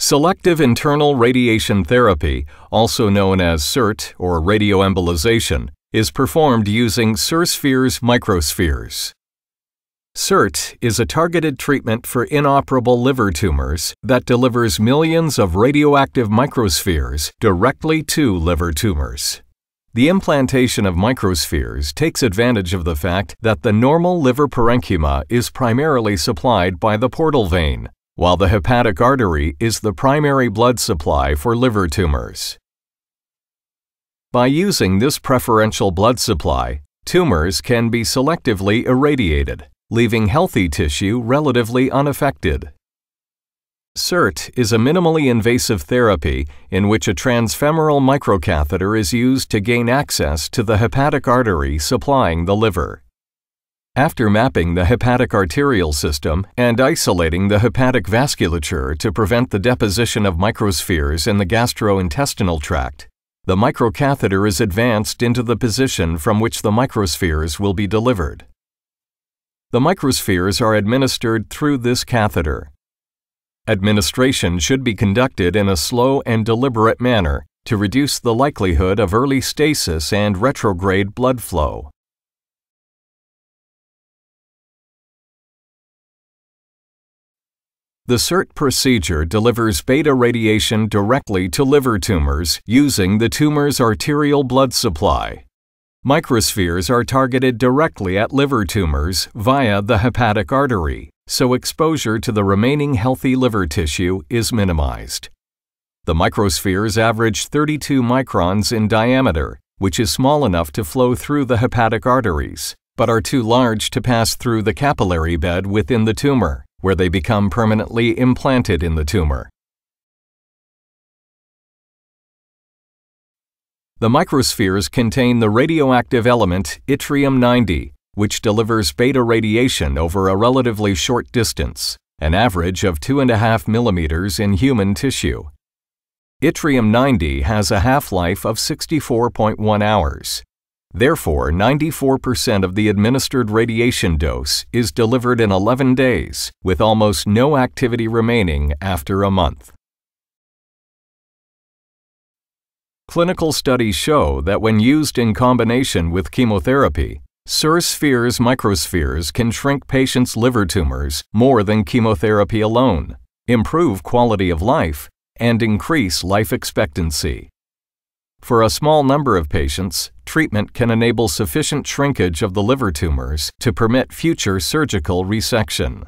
Selective internal radiation therapy, also known as SIRT or radioembolization, is performed using SIR-Spheres microspheres. SIRT is a targeted treatment for inoperable liver tumors that delivers millions of radioactive microspheres directly to liver tumors. The implantation of microspheres takes advantage of the fact that the normal liver parenchyma is primarily supplied by the portal vein, while the hepatic artery is the primary blood supply for liver tumors. By using this preferential blood supply, tumors can be selectively irradiated, leaving healthy tissue relatively unaffected. SIRT is a minimally invasive therapy in which a transfemoral microcatheter is used to gain access to the hepatic artery supplying the liver. After mapping the hepatic arterial system and isolating the hepatic vasculature to prevent the deposition of microspheres in the gastrointestinal tract, the microcatheter is advanced into the position from which the microspheres will be delivered. The microspheres are administered through this catheter. Administration should be conducted in a slow and deliberate manner to reduce the likelihood of early stasis and retrograde blood flow. The SIRT procedure delivers beta radiation directly to liver tumors using the tumor's arterial blood supply. Microspheres are targeted directly at liver tumors via the hepatic artery, so exposure to the remaining healthy liver tissue is minimized. The microspheres average 32 microns in diameter, which is small enough to flow through the hepatic arteries, but are too large to pass through the capillary bed within the tumor where they become permanently implanted in the tumor. The microspheres contain the radioactive element yttrium-90, which delivers beta radiation over a relatively short distance, an average of 2.5 millimeters in human tissue. Yttrium-90 has a half-life of 64.1 hours, Therefore, 94% of the administered radiation dose is delivered in 11 days, with almost no activity remaining after a month. Clinical studies show that when used in combination with chemotherapy, SIR-Spheres microspheres can shrink patients' liver tumors more than chemotherapy alone, improve quality of life, and increase life expectancy. For a small number of patients, treatment can enable sufficient shrinkage of the liver tumors to permit future surgical resection.